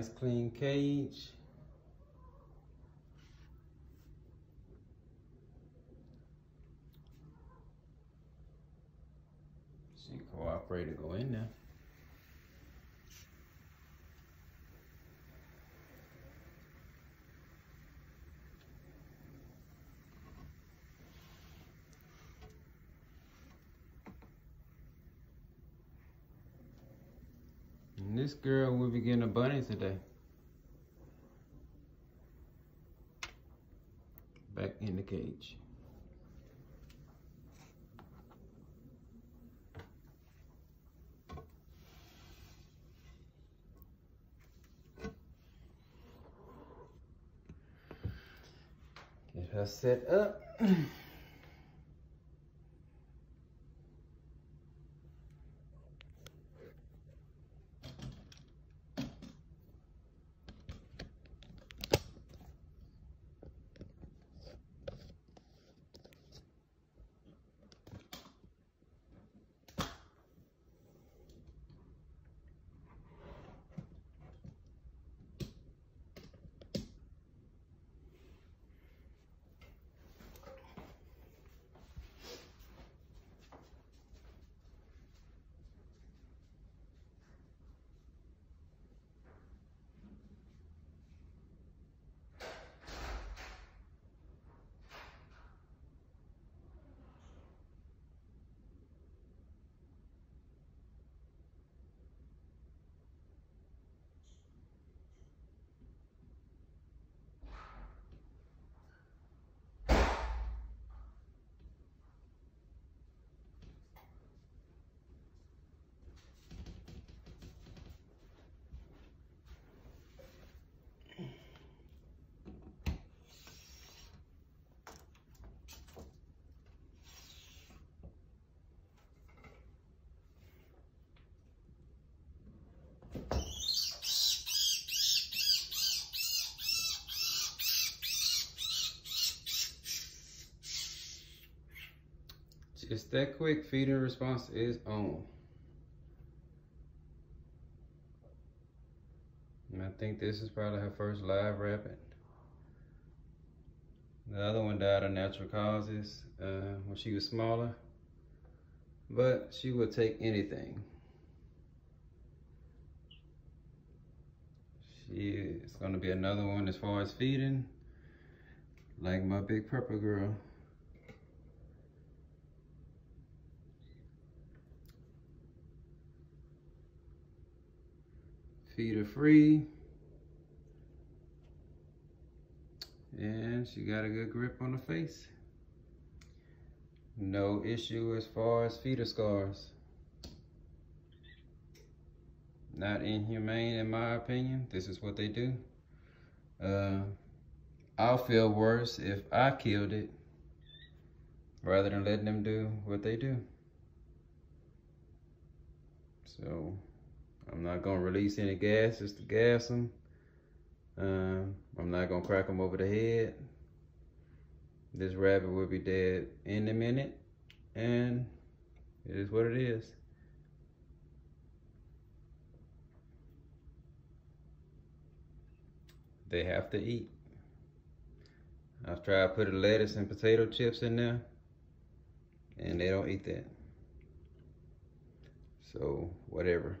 Nice clean cage. See cooperator go in there. And this girl will be getting a bunny today. Back in the cage. Get her set up. Just that quick, feeding response is on. And I think this is probably her first live rabbit. The other one died of natural causes uh, when she was smaller. But she would take anything. She is gonna be another one as far as feeding, like my big purple girl. Feed her free. And she got a good grip on the face. No issue as far as feeder scars. Not inhumane in my opinion. This is what they do. Uh, I'll feel worse if I killed it rather than letting them do what they do. So I'm not gonna release any gas just to gas them. Um, I'm not gonna crack them over the head. This rabbit will be dead in a minute, and it is what it is. They have to eat. I've tried putting lettuce and potato chips in there, and they don't eat that. So, whatever.